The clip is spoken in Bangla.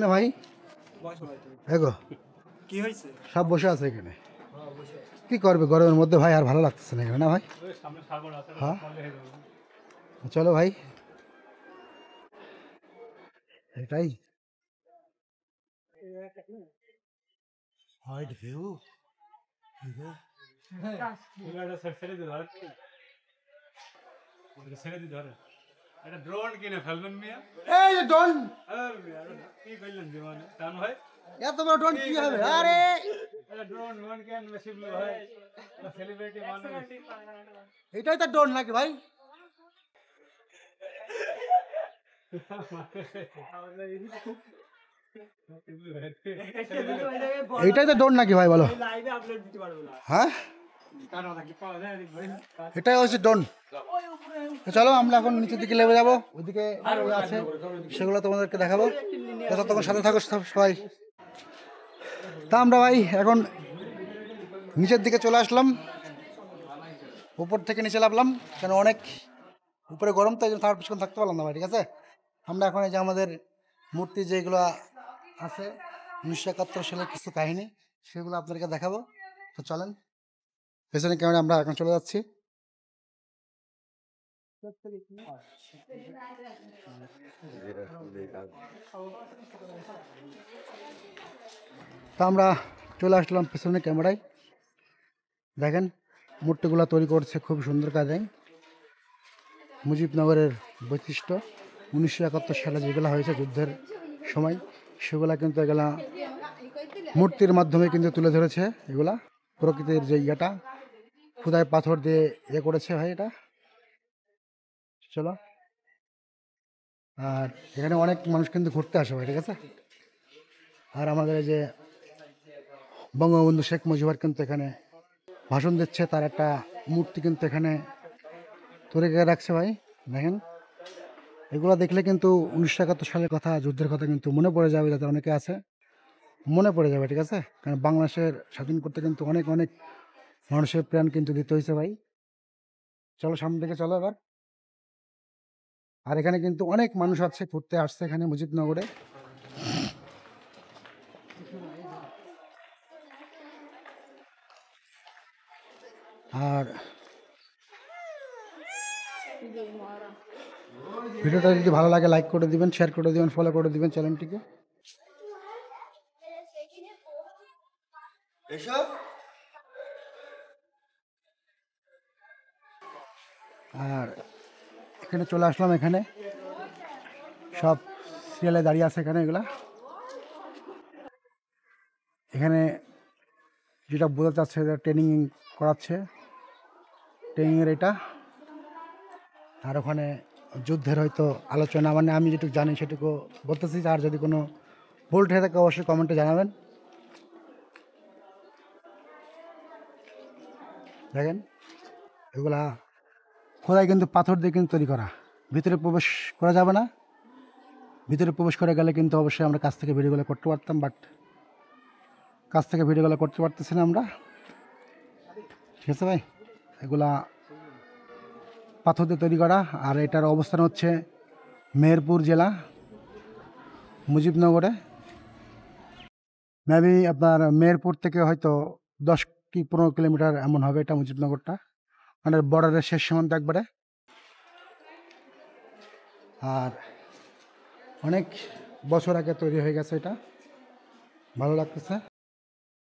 এখানে ভাই? এগো কি হয়েছে? সব বসে আছে এখানে। কি করবে গরমের মধ্যে ভাই? আর ভালো লাগতেছে না এখানে না ভাই? হ্যাঁ? চলো ভাই। এটাই। হোয়াইট ভিউ একটা ড্রোন কিনে ফেলবেন মিয়া। এই যে এটা কি করলেন জীবনে? জান ভাই? এত বড় ডন কি হবে? আরে! এটা ড্রোন ড্রোন কেন বেশি ব্লু ভাই সেলিব্রিটি মানুষ। এটাই তো ডন নাকি ভাই? এইটাই তো ডন নাকি ভাই বলো? লাইভে আপলোড দিতে পারব না। হ্যাঁ? এটাই হচ্ছে ডন তো চলো, আমরা এখন নিচের দিকে লেবে যাব। ওইদিকে আছে, সেগুলো তোমাদেরকে দেখাবো। তো ততক্ষণ সাথে থাকো সব, সবাই। তা আমরা ভাই এখন নিচের দিকে চলে আসলাম। উপর থেকে নিচে নামলাম, কেন অনেক উপরে গরম তো এই জন্য পিছন থাকতে পারলাম না ভাই, ঠিক আছে? আমরা এখন এই যে আমাদের মূর্তি যেগুলো আছে, উনিশশো একাত্তর সালের কিছু কাহিনী, সেগুলো আপনাদেরকে দেখাবো। তো চলেন পেছনে কেমন আমরা এখন চলে যাচ্ছি। তা আমরা চলে আসলাম পেছনে ক্যামেরায়। দেখেন, মূর্তিগুলো তৈরি করছে খুব সুন্দর কাজে। মুজিবনগরের বৈশিষ্ট্য, উনিশশো একাত্তর সালে যেগুলো হয়েছে যুদ্ধের সময়, সেগুলা কিন্তু এগুলা মূর্তির মাধ্যমে কিন্তু তুলে ধরেছে এগুলা। প্রকৃতির যে ইয়েটা খুদায় পাথর দিয়ে ইয়ে করেছে ভাই এটা। চলো। আর এখানে অনেক মানুষ কিন্তু ঘুরতে আসে ভাই, ঠিক আছে? আর আমাদের এই যে বঙ্গবন্ধু শেখ মুজিবার কিন্তু এখানে ভাষণ দিচ্ছে, তার একটা মূর্তি কিন্তু এখানে তৈরি করে রাখছে ভাই, দেখেন? এগুলো দেখলে কিন্তু উনিশশো একাত্তর সালের কথা, যুদ্ধের কথা কিন্তু মনে পড়ে যাবে যাতে অনেকে আছে। মনে পড়ে যাবে, ঠিক আছে? কারণ বাংলাদেশের স্বাধীন করতে কিন্তু অনেক অনেক মানুষের প্রাণ কিন্তু দিতে হয়েছে ভাই। চলো সামনে দিকে চলো এবার। আর এখানে কিন্তু অনেক মানুষ আছে ঘুরতে আসছে এখানে মুজিদনগরে আর ভিডিওটা যদি ভালো লাগে লাইক করে দিবেন শেয়ার করে দিবেন ফলো করে দিবেন চ্যানেলটিকে। আর এখানে চলে আসলাম এখানে। সব সিরিয়ালে দাঁড়িয়ে আছে এখানে এগুলা। এখানে যেটা বোঝা যাচ্ছে ট্রেনিং করাচ্ছে। ট্রেনিংয়ের এটা। আর ওখানে যুদ্ধের হয়তো আলোচনা মানে আমি যেটুকু জানি সেটুকু বলতেছি। আর যদি কোনো ভুল হয়ে থাকে অবশ্যই কমেন্টে জানাবেন। দেখেন, এগুলা খোদাই কিন্তু পাথর দিয়ে কিন্তু তৈরি করা। ভিতরে প্রবেশ করা যাবে না। ভিতরে প্রবেশ করে গেলে কিন্তু অবশ্যই আমরা কাছ থেকে ভিডিওগুলো করতে পারতাম, বাট কাছ থেকে ভিডিওগুলো করতে পারতেছি না আমরা। ঠিক আছে ভাই? এগুলা পাথর দিয়ে তৈরি করা। আর এটার অবস্থান হচ্ছে মেহেরপুর জেলা, মুজিবনগরে। মেবি আপনার মেহেরপুর থেকে হয়তো দশ কি পনেরো কিলোমিটার এমন হবে এটা মুজিবনগরটা। মানে বর্ডারের শেষ সীমান্ত একবারে। আর অনেক বছর আগে তৈরি হয়ে গেছে এটা। ভালো লাগতেছে।